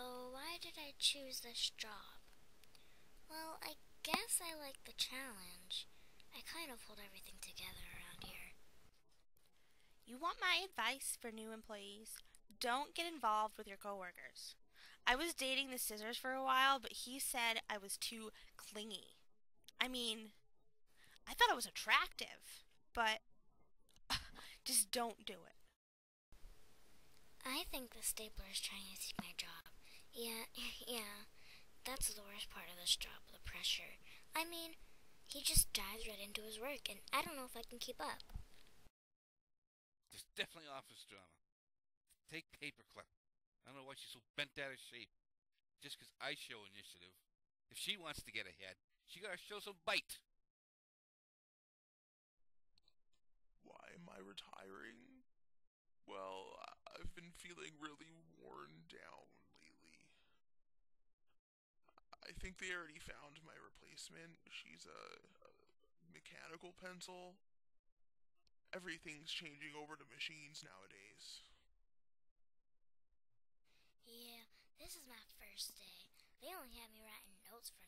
So, why did I choose this job? Well, I guess I like the challenge. I kind of hold everything together around here. You want my advice for new employees? Don't get involved with your coworkers. I was dating the scissors for a while, but he said I was too clingy. I mean, I thought I was attractive, but just don't do it. I think the stapler is trying to take my job. Yeah, yeah. That's the worst part of this job, the pressure. I mean, he just dives right into his work, and I don't know if I can keep up. There's definitely office drama. Take Paperclip. I don't know why she's so bent out of shape. Just 'cause I show initiative. If she wants to get ahead, she gotta show some bite. Why am I retiring? Well, I've been feeling really worn down lately. I think they already found my replacement. She's a, a mechanical pencil. Everything's changing over to machines nowadays. Yeah, this is my first day. They only have me writing notes for